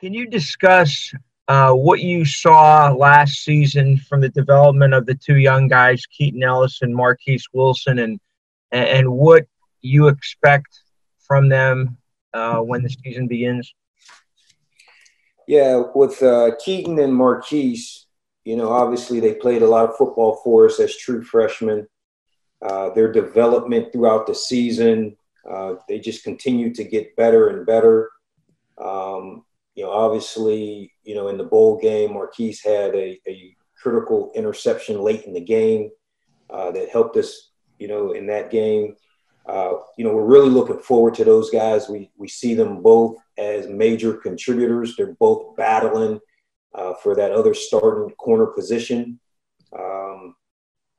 can you discuss uh, what you saw last season from the development of the two young guys, Keaton Ellis and Marquise Wilson, and and what you expect from them uh, when the season begins? Yeah, with uh, Keaton and Marquise, you know, obviously they played a lot of football for us as true freshmen. Uh, their development throughout the season, uh, they just continue to get better and better. Um, you know, obviously, you know, in the bowl game, Marquise had a, a critical interception late in the game uh, that helped us, you know, in that game. Uh, you know, we're really looking forward to those guys. We we see them both as major contributors. They're both battling uh, for that other starting corner position. Um,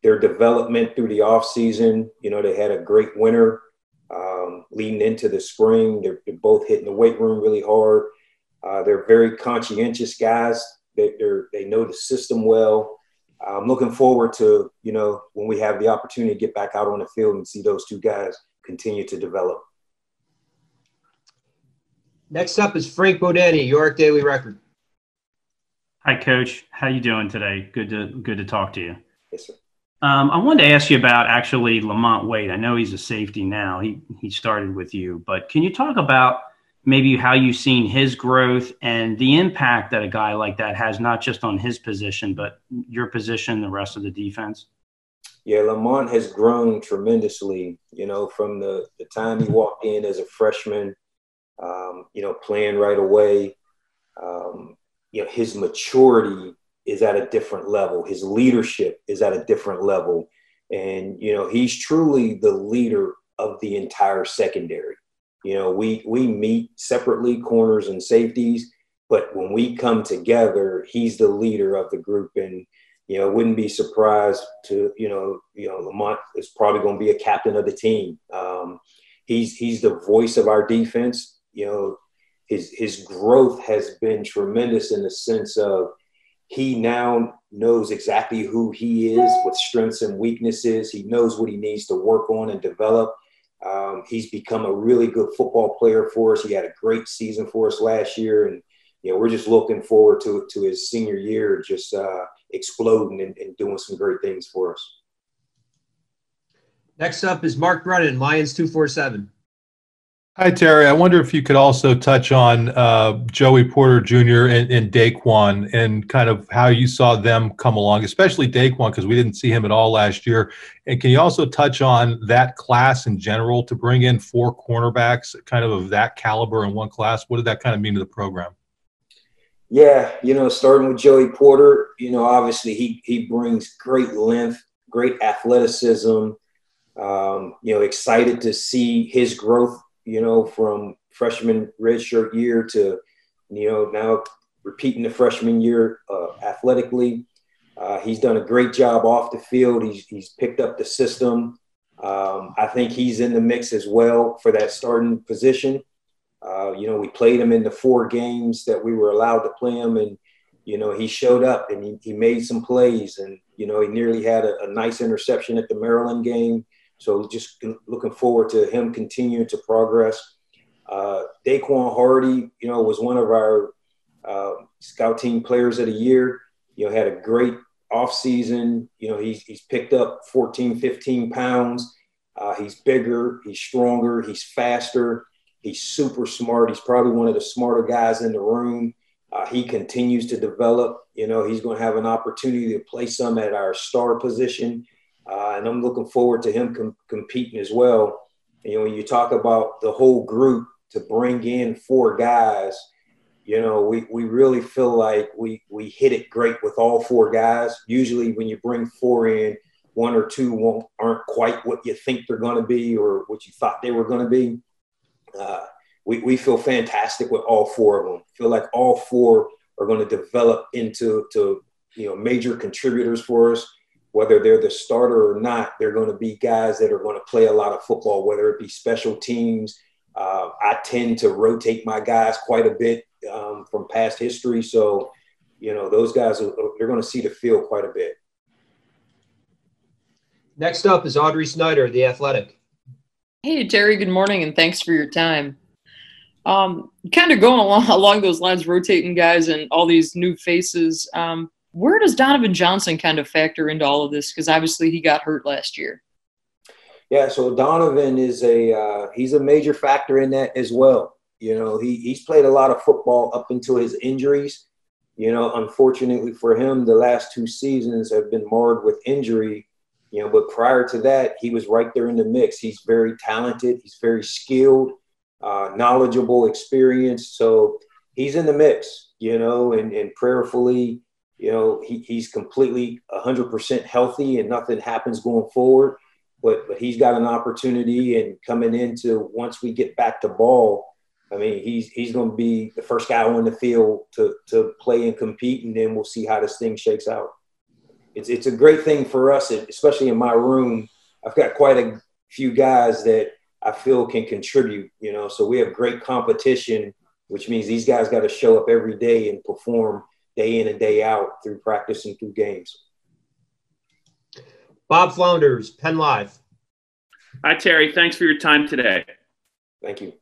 their development through the offseason, you know, they had a great winter um, leading into the spring. They're, they're, both hitting the weight room really hard. Uh, they're very conscientious guys. They, they know the system well. I'm looking forward to, you know, when we have the opportunity to get back out on the field and see those two guys continue to develop. Next up is Frank Bodani, York Daily Record. Hi, Coach. How you doing today? Good to good to talk to you. Yes, sir. Um, I wanted to ask you about actually Lamont Wade. I know he's a safety now. He he started with you, but can you talk about maybe how you've seen his growth and the impact that a guy like that has, not just on his position, but your position, the rest of the defense? Yeah, Lamont has grown tremendously, you know, from the, the time he walked in as a freshman, um, you know, playing right away. Um, you know, his maturity is at a different level. His leadership is at a different level. And, you know, he's truly the leader of the entire secondary. You know, we we meet separately, corners and safeties, but when we come together, he's the leader of the group, and you know, wouldn't be surprised to you know, you know, Lamont is probably going to be a captain of the team. Um, he's he's the voice of our defense. You know, his his growth has been tremendous in the sense of he now knows exactly who he is with strengths and weaknesses. He knows what he needs to work on and develop. Um, he's become a really good football player for us. He had a great season for us last year, and you know we're just looking forward to to his senior year, just uh, exploding and, and doing some great things for us. Next up is Mark Brennan, Lions two four seven. Hi, Terry. I wonder if you could also touch on uh, Joey Porter Jr. and, and Daequan and kind of how you saw them come along, especially Daequan, because we didn't see him at all last year. And can you also touch on that class in general to bring in four cornerbacks kind of of that caliber in one class? What did that kind of mean to the program? Yeah, you know, starting with Joey Porter, you know, obviously he he brings great length, great athleticism. Um, you know, excited to see his growth you know, from freshman redshirt year to, you know, now repeating the freshman year uh, athletically. Uh, he's done a great job off the field. He's, he's picked up the system. Um, I think he's in the mix as well for that starting position. Uh, you know, we played him in the four games that we were allowed to play him, and you know he showed up and he, he made some plays, and you know he nearly had a, a nice interception at the Maryland game. So just looking forward to him continuing to progress. Uh, Daequan Hardy, you know, was one of our uh, scout team players of the year. You know, had a great offseason. You know, he's, he's picked up 14, 15 pounds. Uh, he's bigger, he's stronger, he's faster, he's super smart. He's probably one of the smarter guys in the room. Uh, he continues to develop. You know, he's going to have an opportunity to play some at our star position uh, and I'm looking forward to him com- competing as well. You know, when you talk about the whole group to bring in four guys, you know, we, we really feel like we, we hit it great with all four guys. Usually, when you bring four in, one or two won't aren't quite what you think they're going to be or what you thought they were going to be. Uh, we, we feel fantastic with all four of them. Feel like all four are going to develop into to you know major contributors for us whether they're the starter or not, they're going to be guys that are going to play a lot of football, whether it be special teams. Uh, I tend to rotate my guys quite a bit um, from past history. So, you know, those guys, are, they're going to see the field quite a bit. Next up is Audrey Snyder, The Athletic. Hey, Terry, good morning, and thanks for your time. Um, kind of going along along those lines, rotating guys and all these new faces. Um, where does Donovan Johnson kind of factor into all of this? Because obviously he got hurt last year. Yeah, so Donovan is a uh, he's a major factor in that as well. You know, he he's played a lot of football up until his injuries. You know, unfortunately for him, the last two seasons have been marred with injury. You know, but prior to that, he was right there in the mix. He's very talented. He's very skilled, uh, knowledgeable, experienced. So he's in the mix. You know, and and prayerfully, you know, he, he's completely 100% healthy and nothing happens going forward. But but he's got an opportunity and coming into once we get back to ball I mean, he's he's going to be the first guy on the field to to play and compete, and then we'll see how this thing shakes out. It's it's a great thing for us, especially in my room. I've got quite a few guys that I feel can contribute. You know, so we have great competition, which means these guys got to show up every day and perform day in and day out through practice and through games. Bob Flounders, Penn Live. Hi, Terry. Thanks for your time today. Thank you.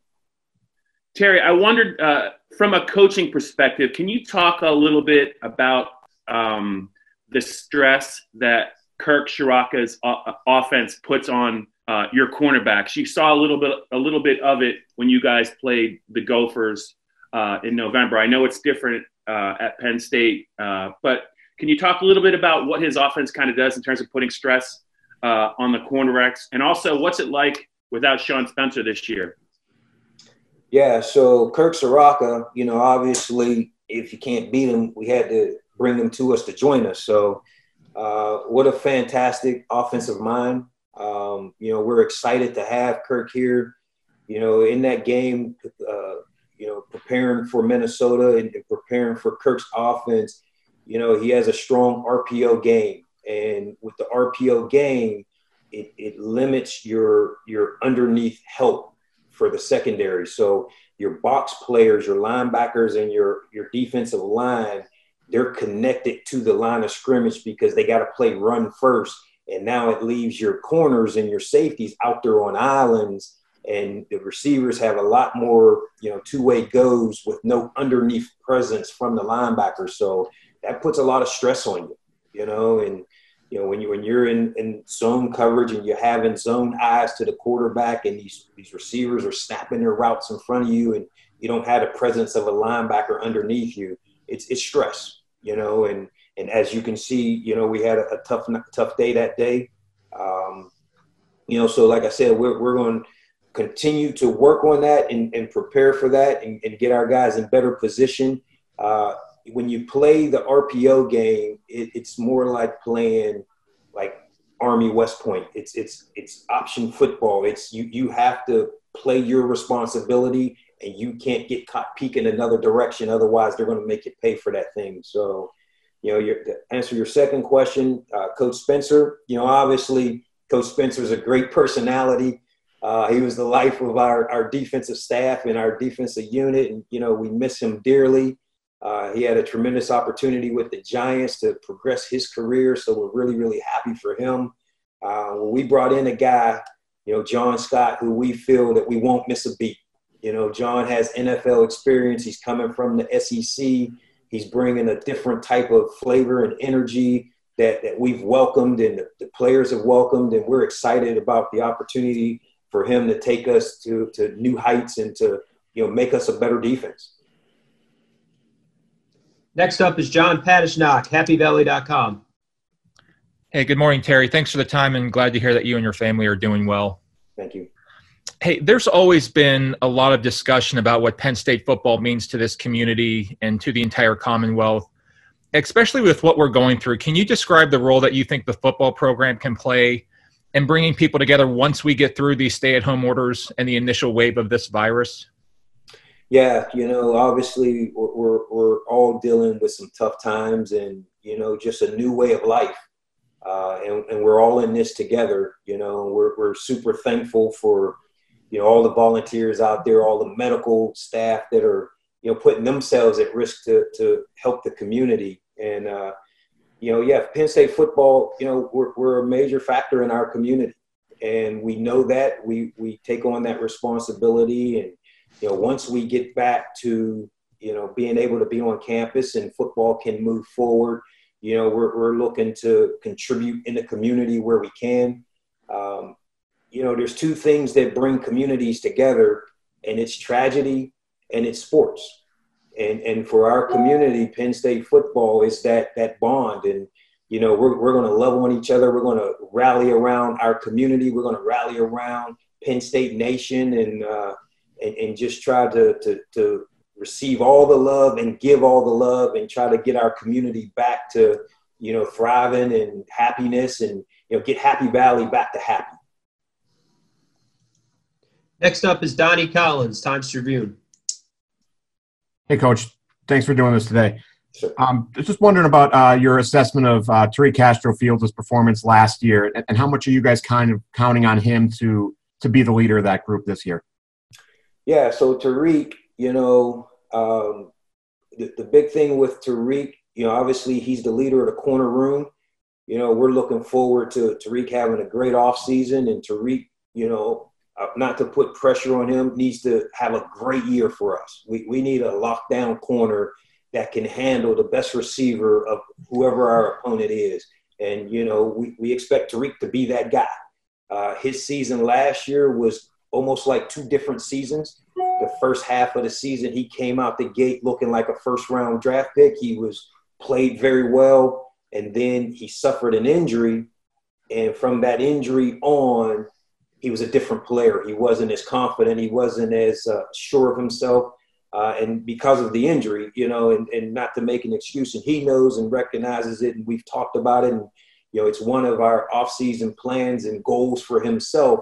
Terry, I wondered uh, from a coaching perspective, can you talk a little bit about um, the stress that Kirk Ciarrocca's uh, offense puts on uh, your cornerbacks? You saw a little bit, a little bit of it when you guys played the Gophers uh, in November. I know it's different at Penn State, uh, but can you talk a little bit about what his offense kind of does in terms of putting stress on the cornerbacks, and also what's it like without Sean Spencer this year? Yeah, so Kirk Ciarrocca, you know, obviously, if you can't beat him, we had to bring him to us to join us. So, uh, what a fantastic offensive mind. Um, you know, we're excited to have Kirk here. You know, in that game, uh, preparing for Minnesota and, preparing for Kirk's offense. You know, he has a strong RPO game, and with the RPO game, it, it limits your your underneath help for the secondary. So your box players, your linebackers, and your your defensive line, they're connected to the line of scrimmage because they got to play run first. And now it leaves your corners and your safeties out there on islands, and the receivers have a lot more, you know, two-way goes with no underneath presence from the linebackers. So that puts a lot of stress on you, you know, and you know, when you when you're in, in zone coverage and you're having zone eyes to the quarterback and these these receivers are snapping their routes in front of you and you don't have the presence of a linebacker underneath you, it's it's stress, you know, and and as you can see, you know, we had a, a tough tough day that day. Um, you know, so like I said, we're we're going continue to work on that and, and prepare for that and, and get our guys in better position. Uh, when you play the RPO game, it, it's more like playing like Army West Point. It's it's it's option football. It's you you have to play your responsibility and you can't get caught peeking another direction. Otherwise, they're going to make you pay for that thing. So, you know, your, to answer your second question, uh, Coach Spencer. You know, obviously, Coach Spencer is a great personality. Uh, he was the life of our, our defensive staff and our defensive unit, and you know we miss him dearly. Uh, he had a tremendous opportunity with the Giants to progress his career, so we're really, really happy for him. Uh, we brought in a guy, you know, John Scott, who we feel that we won't miss a beat. You know, John has NFL experience. He's coming from the SEC. He's bringing a different type of flavor and energy that, that we've welcomed and the, the players have welcomed. And we're excited about the opportunity for him to take us to, to new heights and to, you know, make us a better defense. Next up is John Patishnock, happyvalley.com. Hey, good morning, Terry. Thanks for the time and glad to hear that you and your family are doing well. Thank you. Hey, there's always been a lot of discussion about what Penn State football means to this community and to the entire Commonwealth, especially with what we're going through. Can you describe the role that you think the football program can play in bringing people together once we get through these stay at home orders and the initial wave of this virus? yeah, you know, obviously we're, we're, we're, all dealing with some tough times and, you know, just a new way of life. Uh, and, and we're all in this together, you know, we're, we're super thankful for, you know, all the volunteers out there, all the medical staff that are, you know, putting themselves at risk to, to help the community. And, uh, you know, yeah, Penn State football, you know, we're, we're a major factor in our community. And we know that we, we take on that responsibility and, you know, once we get back to, you know, being able to be on campus and football can move forward, you know, we're, we're looking to contribute in the community where we can. Um, you know, there's two things that bring communities together, and it's tragedy and it's sports. And, and for our community, Penn State football is that that bond. And you know, we're, we're going to love on each other. We're going to rally around our community. We're going to rally around Penn State Nation and, uh, and, and just try to, to, to receive all the love and give all the love and try to get our community back to, you know, thriving and happiness and, you know, get Happy Valley back to happy. Next up is Donnie Collins, Times Tribune. Hey, Coach. Thanks for doing this today. Um, I was just wondering about uh, your assessment of uh, Tariq Castro Fields' performance last year, and, and, how much are you guys kind of counting on him to to be the leader of that group this year? Yeah, so Tariq, you know, um, the, the big thing with Tariq, you know, obviously he's the leader of the corner room. You know, we're looking forward to Tariq having a great off season, and Tariq, you know, uh, not to put pressure on him, needs to have a great year for us. We we need a lockdown corner that can handle the best receiver of whoever our opponent is. And, you know, we, we expect Tariq to be that guy. Uh, his season last year was almost like two different seasons. The first half of the season, he came out the gate looking like a first round draft pick. He was played very well. And then he suffered an injury. And from that injury on, he was a different player. He wasn't as confident. He wasn't as uh, sure of himself uh, and because of the injury, you know, and, and not to make an excuse, and he knows and recognizes it, and we've talked about it, and you know, it's one of our off-season plans and goals for himself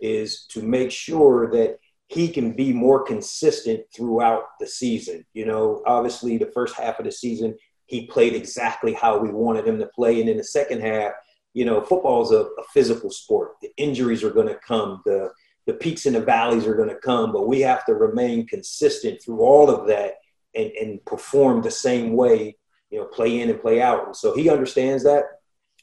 is to make sure that he can be more consistent throughout the season. You know, obviously, the first half of the season he played exactly how we wanted him to play, and in the second half, you know, football is a, a physical sport. The injuries are going to come. The the peaks and the valleys are going to come, but we have to remain consistent through all of that and, and perform the same way, you know, play in and play out. And so he understands that,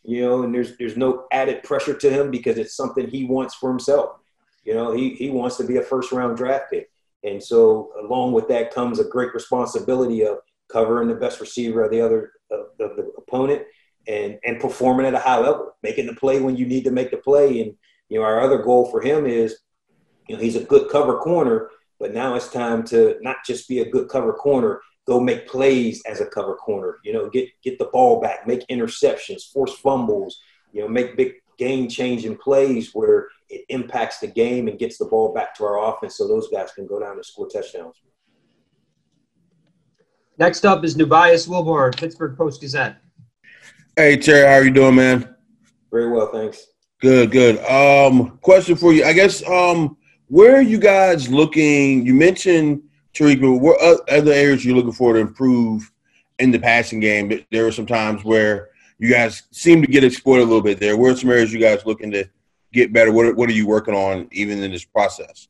you know, and there's there's no added pressure to him because it's something he wants for himself. You know, he, he wants to be a first round draft pick. And so along with that comes a great responsibility of covering the best receiver of the other of, of the opponent and and performing at a high level, making the play when you need to make the play. And you know, our other goal for him is you know, he's a good cover corner, but now it's time to not just be a good cover corner, go make plays as a cover corner. You know, get get the ball back, make interceptions, force fumbles. You know, make big game changing plays where it impacts the game and gets the ball back to our offense, so those guys can go down and score touchdowns. Next up is Nubyjas Wilborn, Pittsburgh Post Gazette. Hey Terry, how are you doing, man? Very well, thanks. Good, good. Um, question for you. I guess um, where are you guys looking? You mentioned Tariq, but what other areas you're looking for to improve in the passing game? There are some times where you guys seem to get exploited a little bit there. Where are some areas you guys looking to get better? What What are you working on even in this process?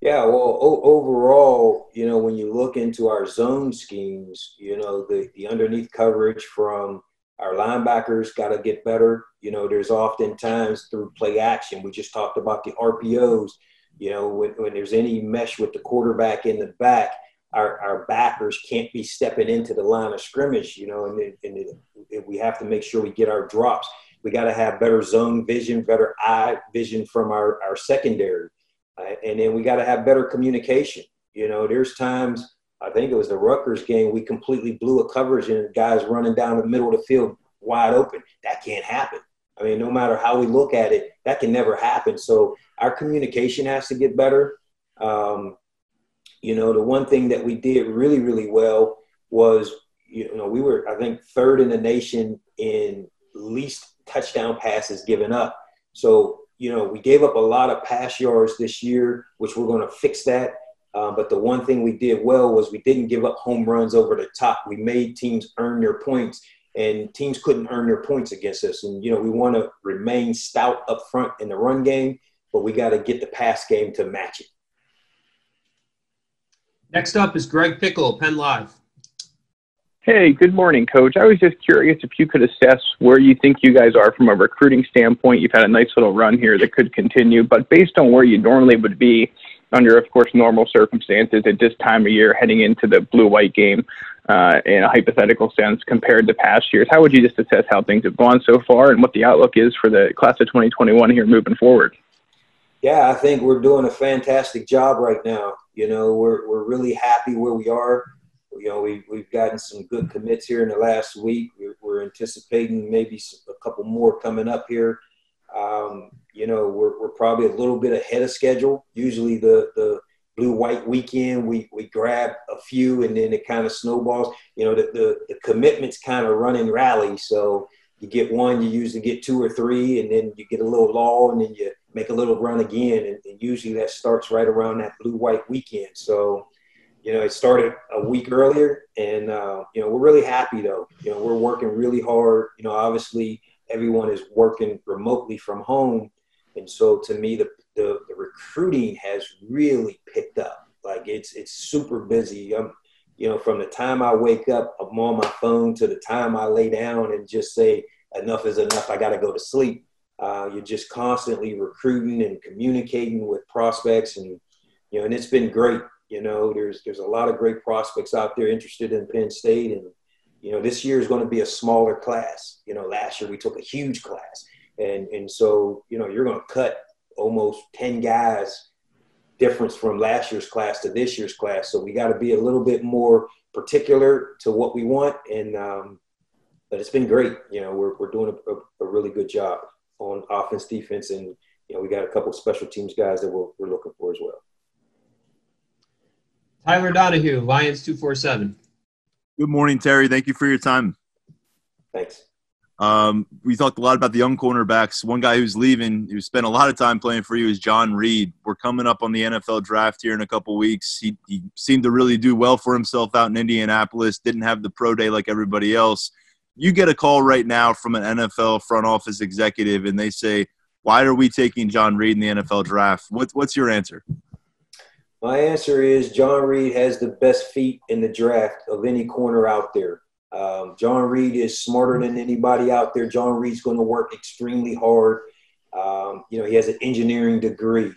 Yeah, well, o- overall, you know, when you look into our zone schemes, you know, the, the underneath coverage from our linebackers got to get better. You know, there's often times through play action, we just talked about the RPOs you know, when, when there's any mesh with the quarterback in the back, our, our backers can't be stepping into the line of scrimmage, you know, and, and it, we have to make sure we get our drops. We got to have better zone vision, better eye vision from our, our secondary. Uh, and then we got to have better communication. You know, there's times, I think it was the Rutgers game, we completely blew a coverage and guys running down the middle of the field wide open. That can't happen. I mean, no matter how we look at it, that can never happen. So our communication has to get better. Um, you know, the one thing that we did really, really well was, you know, we were, I think, third in the nation in least touchdown passes given up. So, you know, we gave up a lot of pass yards this year, which we're going to fix that. Uh, but the one thing we did well was we didn't give up home runs over the top. We made teams earn their points and teams couldn't earn their points against us. And, you know, we want to remain stout up front in the run game, but we got to get the pass game to match it. Next up is Greg Pickle, Penn Live. Hey, good morning, Coach. I was just curious if you could assess where you think you guys are from a recruiting standpoint. You've had a nice little run here that could continue, but based on where you normally would be, under, of course, normal circumstances at this time of year heading into the blue white game uh, in a hypothetical sense compared to past years? How would you just assess how things have gone so far and what the outlook is for the class of 2021 here moving forward? Yeah, I think we're doing a fantastic job right now. You know, we're, we're really happy where we are. You know, we've, we've gotten some good commits here in the last week. We're, we're anticipating maybe a couple more coming up here. Um, you know, we're, we're probably a little bit ahead of schedule. Usually the, the blue white weekend, we, we grab a few and then it kind of snowballs. You know, the, the, the commitments kind of run in rally. So you get one, you usually get two or three, and then you get a little lull and then you make a little run again. And, and usually that starts right around that blue white weekend. So, you know, it started a week earlier and, uh, you know, we're really happy though. You know, we're working really hard. You know, obviously everyone is working remotely from home and so to me, the, the, the recruiting has really picked up. Like it's it's super busy. I'm, you know, from the time I wake up, I'm on my phone to the time I lay down and just say enough is enough. I got to go to sleep. Uh, you're just constantly recruiting and communicating with prospects, and you know, and it's been great. You know, there's there's a lot of great prospects out there interested in Penn State, and you know, this year is going to be a smaller class. You know, last year we took a huge class. And and so you know you're going to cut almost 10 guys difference from last year's class to this year's class. So we got to be a little bit more particular to what we want. And um, but it's been great. You know we're, we're doing a, a, really good job on offense defense and you know we got a couple special teams guys that we're, we're looking for as well. Tyler Donohue lions 247 good morning terry thank you for your time thanks um, we talked a lot about the young cornerbacks. One guy who's leaving, who spent a lot of time playing for you, is John Reid. We're coming up on the NFL draft here in a couple weeks. He, he seemed to really do well for himself out in Indianapolis. Didn't have the pro day like everybody else. You get a call right now from an NFL front office executive, and they say, "Why are we taking John Reid in the NFL draft?" What, what's your answer? My answer is John Reid has the best feet in the draft of any corner out there. Um, John Reid is smarter than anybody out there. John Reid's going to work extremely hard. Um, you know, he has an engineering degree.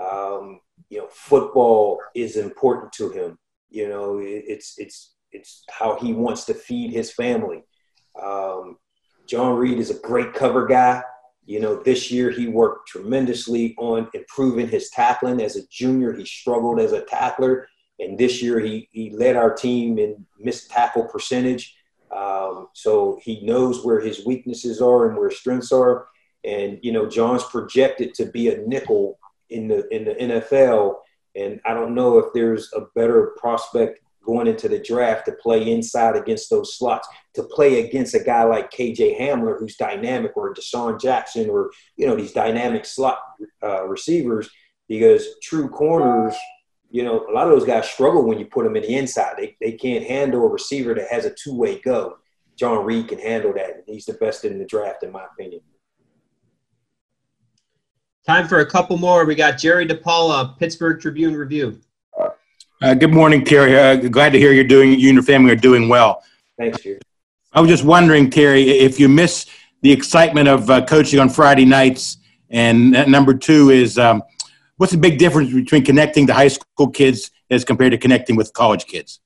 Um, you know, football is important to him. You know, it, it's it's it's how he wants to feed his family. Um, John Reid is a great cover guy. You know, this year he worked tremendously on improving his tackling. As a junior, he struggled as a tackler. And this year he, he led our team in missed tackle percentage. Um, so he knows where his weaknesses are and where strengths are. And, you know, John's projected to be a nickel in the, in the NFL. And I don't know if there's a better prospect going into the draft to play inside against those slots, to play against a guy like KJ Hamler, who's dynamic, or DeSean Jackson, or, you know, these dynamic slot uh, receivers, because true corners – you know, a lot of those guys struggle when you put them in the inside. They, they can't handle a receiver that has a two way go. John Reid can handle that. He's the best in the draft, in my opinion. Time for a couple more. We got Jerry DiPaola, Pittsburgh Tribune Review. Uh, good morning, Terry. Uh, glad to hear you're doing. You and your family are doing well. Thanks, Jerry. I was just wondering, Terry, if you miss the excitement of uh, coaching on Friday nights, and number two is um, what's the big difference between connecting to high school kids as compared to connecting with college kids?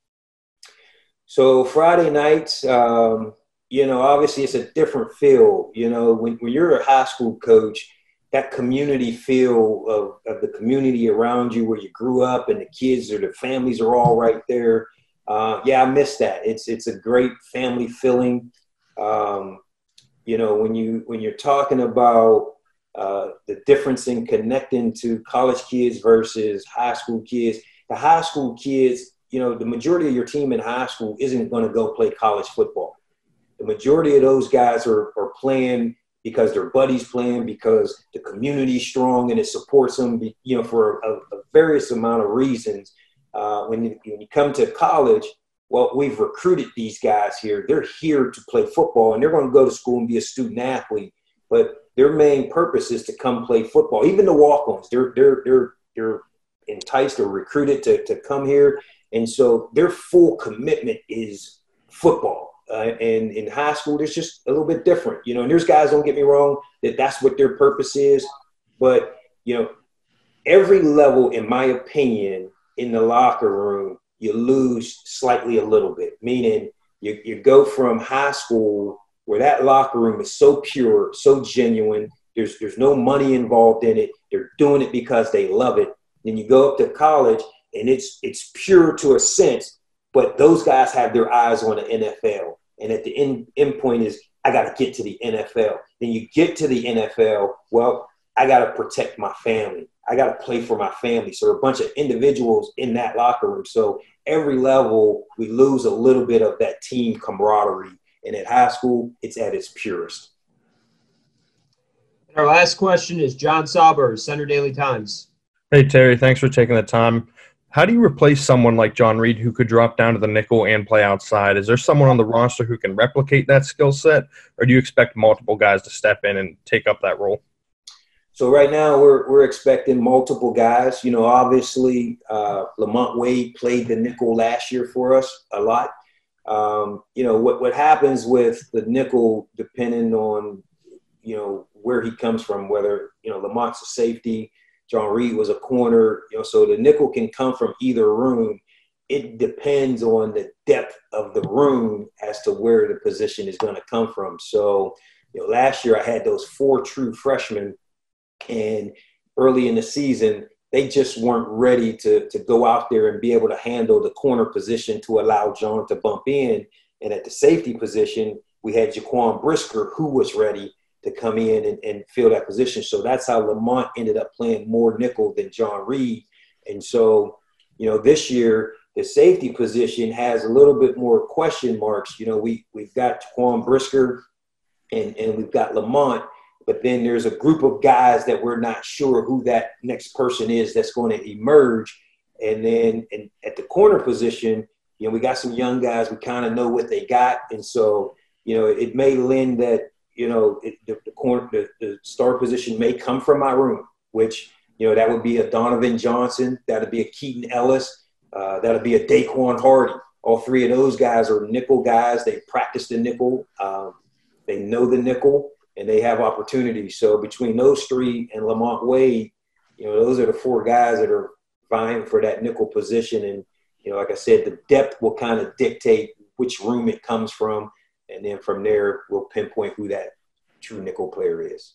So Friday nights, um, you know, obviously it's a different feel. You know, when, when you're a high school coach, that community feel of, of the community around you where you grew up and the kids or the families are all right there. Uh, yeah, I miss that. It's it's a great family feeling. Um, you know, when you when you're talking about uh, the difference in connecting to college kids versus high school kids. The high school kids, you know, the majority of your team in high school isn't going to go play college football. The majority of those guys are, are playing because their buddies playing, because the community's strong and it supports them, you know, for a, a various amount of reasons. Uh, when, you, when you come to college, well, we've recruited these guys here. They're here to play football and they're going to go to school and be a student athlete. But their main purpose is to come play football. Even the walk-ons, they're they're they're they're enticed or recruited to, to come here, and so their full commitment is football. Uh, and in high school, it's just a little bit different, you know. And there's guys, don't get me wrong, that that's what their purpose is, but you know, every level, in my opinion, in the locker room, you lose slightly a little bit, meaning you, you go from high school where that locker room is so pure, so genuine. There's, there's no money involved in it. They're doing it because they love it. Then you go up to college and it's, it's pure to a sense, but those guys have their eyes on the NFL. And at the end, end point is, I got to get to the NFL. Then you get to the NFL. Well, I got to protect my family. I got to play for my family. So a bunch of individuals in that locker room. So every level, we lose a little bit of that team camaraderie. And at high school, it's at its purest. Our last question is Jon Sauber, Centre Daily Times. Hey, Terry, thanks for taking the time. How do you replace someone like John Reid who could drop down to the nickel and play outside? Is there someone on the roster who can replicate that skill set, or do you expect multiple guys to step in and take up that role? So right now we're we're expecting multiple guys. You know, obviously uh, Lamont Wade played the nickel last year for us a lot. Um, you know what what happens with the nickel, depending on you know where he comes from, whether you know Lamont's a safety, John Reid was a corner. You know, so the nickel can come from either room. It depends on the depth of the room as to where the position is going to come from. So, you know, last year I had those four true freshmen and early in the season, they just weren't ready to, to go out there and be able to handle the corner position to allow John to bump in. And at the safety position, we had Jaquan Brisker, who was ready to come in and, and fill that position. So that's how Lamont ended up playing more nickel than John Reid. And so, you know, this year, the safety position has a little bit more question marks. You know, we, we've got Jaquan Brisker and, and we've got Lamont – but then there's a group of guys that we're not sure who that next person is that's going to emerge. And then and at the corner position, you know, we got some young guys. We kind of know what they got, and so you know, it may lend that you know it, the, the corner, the, the star position may come from my room, which you know that would be a Donovan Johnson, that'd be a Keaton Ellis, uh, that'd be a Daequan Hardy. All three of those guys are nickel guys. They practice the nickel. Um, they know the nickel and they have opportunities. So between those three and Lamont Wade, you know, those are the four guys that are vying for that nickel position. And, you know, like I said, the depth will kind of dictate which room it comes from. And then from there, we'll pinpoint who that true nickel player is.